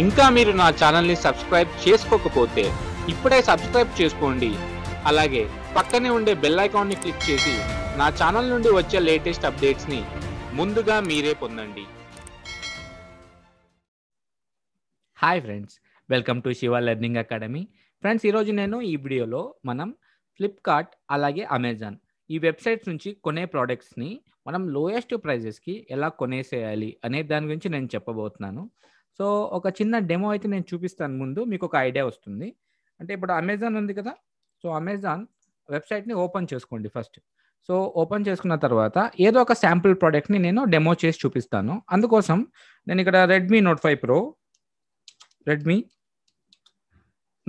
ఇంకా మీరు నా ఛానల్ని సబ్స్క్రైబ్ చేసుకోకపోతే ఇప్పుడే సబ్స్క్రైబ్ చేసుకోండి. అలాగే పక్కనే ఉండే బెల్ ఐకాన్ని క్లిక్ చేసి నా ఛానల్ నుండి వచ్చే లేటెస్ట్ అప్డేట్స్ని ముందుగా మీరే పొందండి. Hi friends welcome to Shiva learning academy. Friends ఈరోజు నేను ఈ వీడియోలో మనం ఫ్లిప్కార్ట్ అలాగే అమెజాన్ ఈ వెబ్సైట్స్ నుంచి కొనే ప్రోడక్ట్స్ని మనం లోయెస్ట్ ప్రైజెస్కి ఎలా కొనేసేయాలి అనే దాని గురించి నేను చెప్పబోతున్నాను. సో ఒక చిన్న డెమో అయితే నేను చూపిస్తాను ముందు మీకు ఒక ఐడియా వస్తుంది. అంటే ఇప్పుడు అమెజాన్ ఉంది కదా సో అమెజాన్ వెబ్సైట్ని ఓపెన్ చేసుకోండి ఫస్ట్. సో ఓపెన్ చేసుకున్న తర్వాత ఏదో ఒక శాంపుల్ ప్రోడక్ట్ని నేను డెమో చేసి చూపిస్తాను. అందుకోసం నేను ఇక్కడ Redmi note five pro Redmi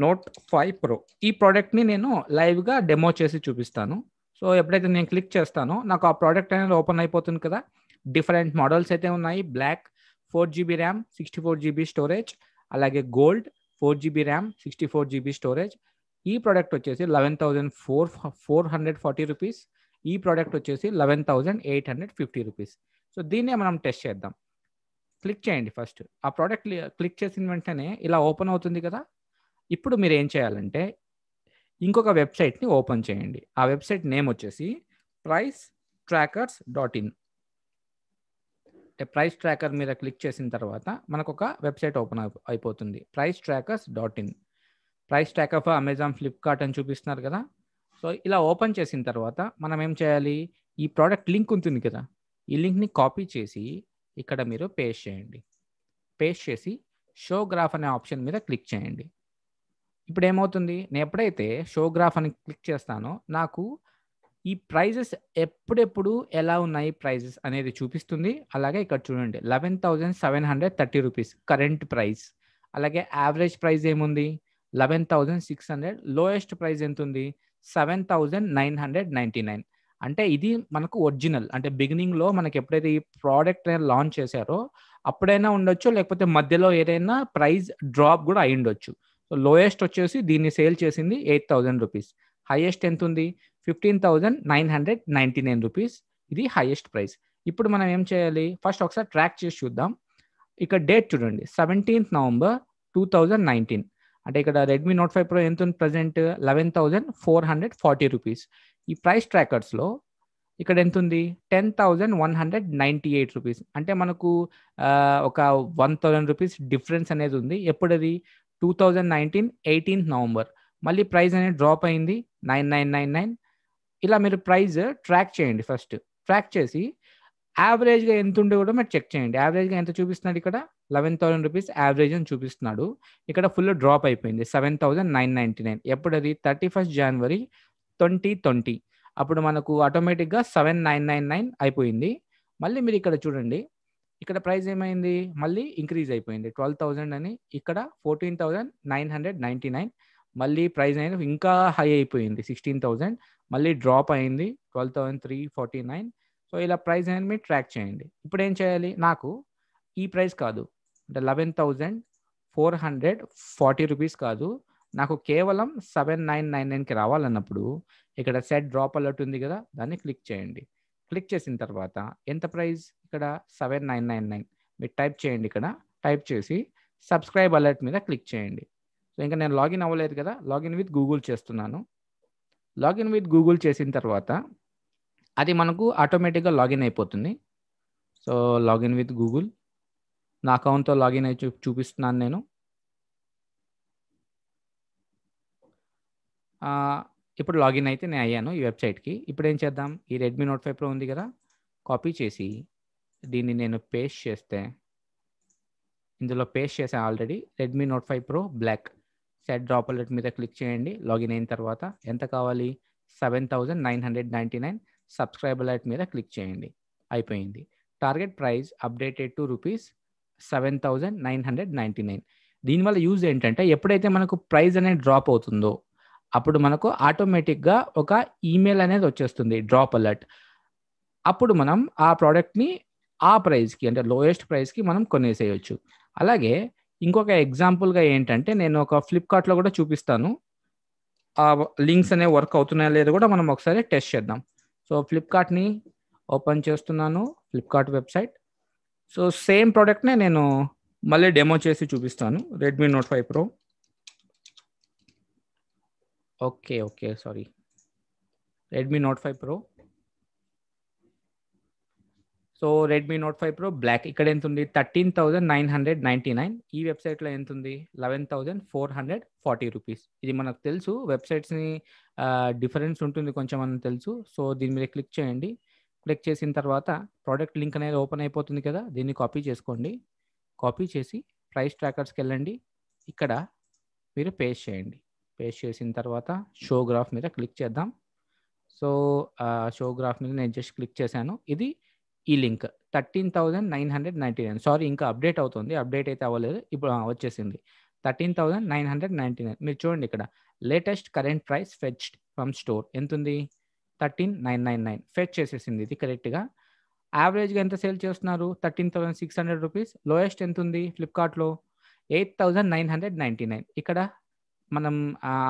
note five pro ఈ ప్రోడక్ట్ని నేను లైవ్గా డెమో చేసి చూపిస్తాను. సో ఎప్పుడైతే నేను క్లిక్ చేస్తానో నాకు ఆ ప్రోడక్ట్ అనేది ఓపెన్ అయిపోతుంది కదా. డిఫరెంట్ మోడల్స్ అయితే ఉన్నాయి black four GB RAM sixty four GB storage అలాగే gold four GB RAM sixty four GB storage. ఈ ప్రోడక్ట్ వచ్చేసి eleven thousand four four hundred forty rupees. ఈ ప్రోడక్ట్ వచ్చేసి eleven thousand eight hundred fifty rupees. So దీన్నే మనం test చేద్దాం. Click చేయండి first. ఆ ప్రోడక్ట్ క్లిక్ చేసిన వెంటనే ఇలా ఓపెన్ అవుతుంది కదా? ఇప్పుడు మీరు ఏం చేయాలంటే ఇంకొక వెబ్సైట్ని ఓపెన్ చేయండి. ఆ వెబ్సైట్ నేమ్ వచ్చేసి price trackers dot in price tracker మీద క్లిక్ చేసిన తర్వాత మనకు ఒక వెబ్సైట్ ఓపెన్ అయిపోతుంది. Price trackers dot in. Price tracker for Amazon Flipkart అని చూపిస్తున్నారు కదా. సో ఇలా ఓపెన్ చేసిన తర్వాత మనం ఏం చేయాలి? ఈ ప్రోడక్ట్ లింక్ ఉంటుంది కదా. ఈ లింక్ని కాపీ చేసి ఇక్కడ మీరు పేస్ట్ చేయండి. పేస్ట్ చేసి షో గ్రాఫ్ అనే ఆప్షన్ మీద క్లిక్ చేయండి. ఇప్పుడు ఏమవుతుంది? నేను ఎప్పుడైతే షో గ్రాఫ్ అని క్లిక్ చేస్తానో నాకు ఈ ప్రైజెస్ ఎప్పుడెప్పుడు ఎలా ఉన్నాయి ప్రైజెస్ అనేది చూపిస్తుంది. అలాగే ఇక్కడ చూడండి eleven thousand seven hundred thirty rupees current price. అలాగే యావరేజ్ ప్రైస్ ఏముంది? Eleven thousand six hundred. Lowest price ఎంత ఉంది seven thousand nine hundred ninety nine. అంటే ఇది మనకు ఒరిజినల్. అంటే బిగినింగ్లో మనకి ఎప్పుడైతే ఈ ప్రోడక్ట్ లాంచ్ చేశారో అప్పుడైనా ఉండొచ్చు లేకపోతే మధ్యలో ఏదైనా ప్రైస్ డ్రాప్ కూడా అయి ఉండొచ్చు సో లోయెస్ట్ వచ్చేసి దీన్ని సేల్ చేసింది ఎయిట్ థౌజండ్ రూపీస్. హైయెస్ట్ ఎంత ఉంది fifteen thousand nine hundred ninety nine rupees ఇది హైయెస్ట్ ప్రైస్ ఇప్పుడు మనం ఏం చేయాలి? ఫస్ట్ ఒకసారి ట్రాక్ చేసి చూద్దాం. ఇక్కడ డేట్ చూడండి. Seventeenth November two thousand nineteen అంటే ఇక్కడ రెడ్మీ నోట్ ఫైవ్ ప్రో ఎంత ఉంది present eleven thousand four hundred forty rupees ఈ ప్రైస్ ట్రాకర్స్లో ఇక్కడ ఎంత ఉంది? Ten thousand one hundred ninety eight rupees అంటే మనకు ఒక వన్ థౌజండ్ రూపీస్ డిఫరెన్స్ అనేది ఉంది. ఎప్పుడది? Two thousand nineteen eighteenth November మళ్ళీ ప్రైస్ అనేది డ్రాప్ అయింది. Nine nine nine nine. ఇలా మీరు ప్రైస్ ట్రాక్ చేయండి ఫస్ట్. ట్రాక్ చేసి యావరేజ్గా ఎంత ఉండే కూడా మీరు చెక్ చేయండి. యావరేజ్గా ఎంత చూపిస్తున్నాడు ఇక్కడ? లెవెన్ థౌసండ్ రూపీస్ యావరేజ్ అని చూపిస్తున్నాడు. ఇక్కడ ఫుల్ డ్రాప్ అయిపోయింది. Seven thousand nine ninety nine. ఎప్పుడు అది? థర్టీ ఫస్ట్ జనవరి ట్వంటీ ట్వంటీ. అప్పుడు మనకు ఆటోమేటిక్గా సెవెన్ నైన్ నైన్ నైన్ అయిపోయింది. మళ్ళీ మీరు ఇక్కడ చూడండి. ఇక్కడ ప్రైస్ ఏమైంది? మళ్ళీ ఇంక్రీజ్ అయిపోయింది. ట్వెల్వ్ థౌజండ్ అని. ఇక్కడ fourteen thousand nine hundred ninety nine. మళ్ళీ ప్రైస్ అనేది ఇంకా హై అయిపోయింది సిక్స్టీన్ థౌజండ్ మళ్ళీ డ్రాప్ అయింది twelve thousand three forty nine so ఇలా ప్రైస్ అనేది మీరు ట్రాక్ చేయండి. ఇప్పుడు ఏం చేయాలి? నాకు ఈ ప్రైస్ కాదు. అంటే eleven thousand four hundred forty rupees కాదు. నాకు కేవలం సెవెన్ నైన్ నైన్ నైన్కి రావాలన్నప్పుడు ఇక్కడ సెట్ డ్రాప్ అలర్ట్ ఉంది కదా దాన్ని క్లిక్ చేయండి. క్లిక్ చేసిన తర్వాత ఎంత ప్రైస్ ఇక్కడ సెవెన్ నైన్ నైన్ నైన్ మీరు టైప్ చేయండి ఇక్కడ. టైప్ చేసి సబ్స్క్రైబ్ అలర్ట్ మీద క్లిక్ చేయండి. సో ఇంకా నేను లాగిన్ అవ్వలేదు కదా లాగిన్ విత్ గూగుల్ చేస్తున్నాను. లాగిన్ విత్ గూగుల్ చేసిన తర్వాత అది మనకు ఆటోమేటిక్గా లాగిన్ అయిపోతుంది. So login with Google. నా అకౌంట్తో లాగిన్ అయి చూ చూపిస్తున్నాను నేను. ఇప్పుడు లాగిన్ అయితే నేను అయ్యాను ఈ వెబ్సైట్కి. ఇప్పుడు ఏం చేద్దాం? ఈ రెడ్మీ నోట్ ఫైవ్ ప్రో ఉంది కదా కాపీ చేసి దీన్ని నేను పేస్ట్ చేస్తే ఇందులో పేస్ట్ చేసాను already. Redmi note five pro black set drop alert మీద క్లిక్ చేయండి. లాగిన్ అయిన తర్వాత ఎంత కావాలి? Seven thousand nine hundred ninety nine subscribe alert మీద క్లిక్ చేయండి. అయిపోయింది. Target price updated to rupees seven thousand nine hundred ninety nine. దీనివల్ల యూజ్ ఏంటంటే ఎప్పుడైతే మనకు ప్రైస్ అనేది డ్రాప్ అవుతుందో అప్పుడు మనకు ఆటోమేటిక్గా ఒక ఈమెయిల్ అనేది వచ్చేస్తుంది డ్రాప్ అలర్ట్. అప్పుడు మనం ఆ ప్రోడక్ట్ని ఆ ప్రైస్కి అంటే లోయెస్ట్ ప్రైస్కి మనం కొనేసేయచ్చు. అలాగే ఇంకొక ఎగ్జాంపుల్గా ఏంటంటే నేను ఒక ఫ్లిప్కార్ట్లో కూడా చూపిస్తాను. ఆ లింక్స్ అనేవి వర్క్ అవుతున్నాయా లేదో కూడా మనం ఒకసారి టెస్ట్ చేద్దాం. సో ఫ్లిప్కార్ట్ని ఓపెన్ చేస్తున్నాను ఫ్లిప్కార్ట్ వెబ్సైట్ సో సేమ్ ప్రోడక్ట్నే నేను మళ్ళీ డెమో చేసి చూపిస్తాను Redmi note five pro okay okay sorry Redmi note five pro so Redmi note five pro black ఇక్కడ ఎంత ఉంది? Thirteen thousand nine hundred ninety nine ఈ వెబ్సైట్లో ఎంత ఉంది? Eleven thousand four hundred forty rupees ఇది మనకు తెలుసు. వెబ్సైట్స్ని డిఫరెన్స్ ఉంటుంది కొంచెం మనకు తెలుసు. సో దీని మీద క్లిక్ చేయండి. క్లిక్ చేసిన తర్వాత ప్రోడక్ట్ లింక్ అనేది ఓపెన్ అయిపోతుంది కదా? దీన్ని కాపీ చేసుకోండి. కాపీ చేసి ప్రైస్ ట్రాకర్స్కి వెళ్ళండి. ఇక్కడ మీరు పేస్ట్ చేయండి. పేస్ట్ చేసిన తర్వాత షో గ్రాఫ్ మీద క్లిక్ చేద్దాం. సో షో గ్రాఫ్ మీద నేను జస్ట్ క్లిక్ చేశాను. ఇది ఈ link. Thirteen thousand nine hundred ninety nine. Sorry ఇంకా అప్డేట్ అవుతుంది. అప్డేట్ అయితే అవ్వలేదు. ఇప్పుడు వచ్చేసింది. Thirteen thousand nine hundred ninety nine. మీరు చూడండి ఇక్కడ. Latest current price fetched from store. ఎంత ఉంది thirteen nine nine nine. Fetch చేసేసింది ఇది కరెక్ట్గా యావరేజ్గా ఎంత సేల్ చేస్తున్నారు? Thirteen thousand six hundred rupees. Lowest ఎంత ఉంది ఫ్లిప్కార్ట్లో eight thousand nine hundred ninety nine. ఇక్కడ మనం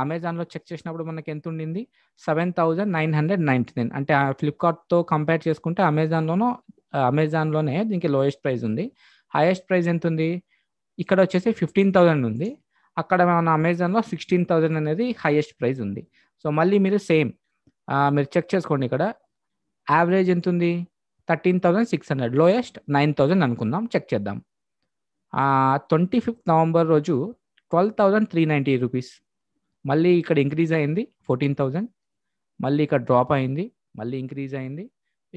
అమెజాన్లో చెక్ చేసినప్పుడు మనకి ఎంత ఉండింది seven thousand nine hundred ninety nine. అంటే ఫ్లిప్కార్ట్తో కంపేర్ చేసుకుంటే అమెజాన్లోనో అమెజాన్లోనే దీనికి లోయెస్ట్ ప్రైస్ ఉంది. హైయెస్ట్ ప్రైస్ ఎంత ఉంది ఇక్కడ వచ్చేసి ఫిఫ్టీన్ థౌజండ్ ఉంది. అక్కడ మన అమెజాన్లో సిక్స్టీన్ థౌజండ్ అనేది హైయెస్ట్ ప్రైస్ ఉంది. సో మళ్ళీ మీరు సేమ్ మీరు చెక్ చేసుకోండి ఇక్కడ. యావరేజ్ ఎంత ఉంది thirteen thousand six hundred. Lowest nine thousand అనుకుందాం చెక్ చేద్దాం. ట్వంటీ ఫిఫ్త్ నవంబర్ రోజు twelve thousand three ninety rupees. మళ్ళీ ఇక్కడ ఇంక్రీజ్ అయింది ఫోర్టీన్ థౌజండ్ మళ్ళీ ఇక్కడ డ్రాప్ అయింది మళ్ళీ ఇంక్రీజ్ అయింది.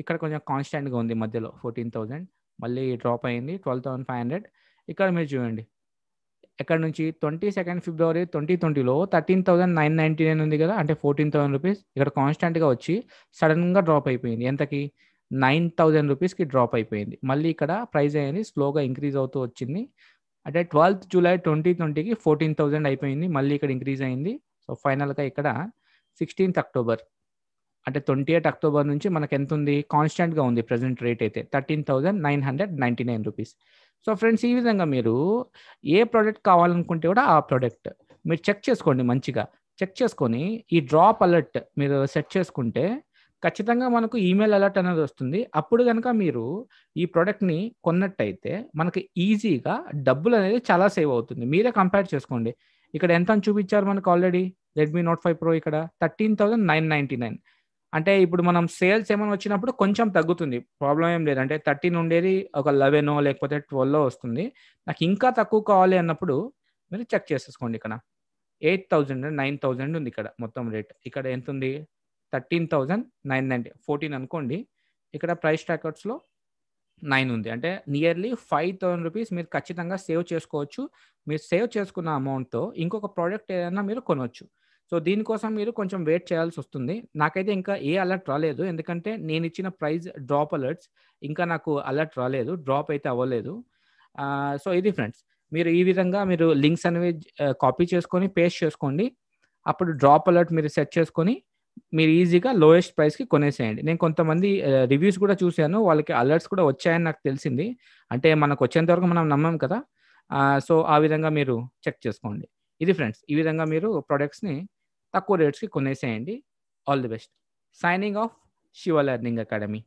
ఇక్కడ కొంచెం కాన్స్టెంట్గా ఉంది మధ్యలో ఫోర్టీన్ థౌజండ్ మళ్ళీ డ్రాప్ అయింది ట్వెల్వ్ థౌసండ్ ఫైవ్ హండ్రెడ్. ఇక్కడ మీరు చూడండి ఎక్కడ నుంచి ట్వంటీ సెకండ్ ఫిబ్రవరి ట్వంటీ ట్వంటీలో thirteen thousand nine ninety nine ఉంది కదా అంటే ఫోర్టీన్ థౌసండ్ రూపీస్. ఇక్కడ కాన్స్టెంట్గా వచ్చి సడన్గా డ్రాప్ అయిపోయింది. ఎంతకి? నైన్ థౌజండ్ రూపీస్కి డ్రాప్ అయిపోయింది. మళ్ళీ ఇక్కడ ప్రైస్ అయ్యింది స్లోగా ఇంక్రీజ్ అవుతూ వచ్చింది. అంటే ట్వెల్త్ జూలై ట్వంటీ ట్వంటీకి ఫోర్టీన్ థౌజండ్ అయిపోయింది మళ్ళీ ఇక్కడ ఇంక్రీజ్ అయింది. సో ఫైనల్గా ఇక్కడ సిక్స్టీన్త్ అక్టోబర్. అంటే ట్వంటీ ఎయిట్ అక్టోబర్ నుంచి మనకు ఎంత ఉంది కాన్స్టెంట్గా ఉంది ప్రజెంట్ రేట్ అయితే thirteen thousand nine hundred ninety nine rupees. So friends ఈ విధంగా మీరు ఏ ప్రోడక్ట్ కావాలనుకుంటే కూడా ఆ ప్రోడక్ట్ మీరు చెక్ చేసుకోండి మంచిగా. చెక్ చేసుకొని ఈ డ్రాప్ అలర్ట్ మీరు సెట్ చేసుకుంటే ఖచ్చితంగా మనకు ఈమెయిల్ అలర్ట్ అనేది వస్తుంది. అప్పుడు కనుక మీరు ఈ ప్రోడక్ట్ని కొన్నట్టయితే మనకి ఈజీగా డబ్బులు అనేది చాలా సేవ్ అవుతుంది. మీరే కంపేర్ చేసుకోండి. ఇక్కడ ఎంత అని చూపించారు మనకు already? Redmi note five pro ఇక్కడ thirteen thousand nine ninety nine అంటే ఇప్పుడు మనం సేల్స్ ఏమైనా వచ్చినప్పుడు కొంచెం తగ్గుతుంది. ప్రాబ్లం ఏం లేదు. అంటే థర్టీన్ ఉండేది ఒక లెవెనో లేకపోతే ట్వెల్వో వస్తుంది. నాకు ఇంకా తక్కువ కావాలి అన్నప్పుడు మీరు చెక్ చేసేసుకోండి ఇక్కడ. ఎయిట్ థౌజండ్ నైన్ థౌజండ్ ఉంది ఇక్కడ మొత్తం రేట్. ఇక్కడ ఎంత ఉంది? Thirteen thousand nine ninety fourteen అనుకోండి ఇక్కడ ప్రైస్ ట్రాకర్స్లో నైన్ ఉంది. అంటే నియర్లీ ఫైవ్ థౌసండ్ రూపీస్ మీరు ఖచ్చితంగా సేవ్ చేసుకోవచ్చు. మీరు సేవ్ చేసుకున్న అమౌంట్తో ఇంకొక ప్రోడక్ట్ ఏదైనా మీరు కొనవచ్చు సో దీనికోసం మీరు కొంచెం వెయిట్ చేయాల్సి వస్తుంది. నాకైతే ఇంకా ఏ అలర్ట్ రాలేదు. ఎందుకంటే నేను ఇచ్చిన ప్రైస్ డ్రాప్ అలర్ట్స్ ఇంకా నాకు అలర్ట్ రాలేదు. డ్రాప్ అయితే అవ్వలేదు. సో ఇది ఫ్రెండ్స్. మీరు ఈ విధంగా మీరు లింక్స్ అనేవి కాపీ చేసుకొని పేస్ట్ చేసుకోండి. అప్పుడు డ్రాప్ అలర్ట్ మీరు సెట్ చేసుకొని మీరు ఈజీగా లోయెస్ట్ ప్రైస్కి కొనేసేయండి. నేను కొంతమంది రివ్యూస్ కూడా చూశాను. వాళ్ళకి అలర్ట్స్ కూడా వచ్చాయని నాకు తెలిసింది. అంటే మనకు వచ్చేంత వరకు మనం నమ్మం కదా. సో ఆ విధంగా మీరు చెక్ చేసుకోండి. ఇది ఫ్రెండ్స్ ఈ విధంగా మీరు ప్రొడక్ట్స్ని తక్కువ రేట్స్కి కొనేసేయండి. All the best signing off Shiva learning academy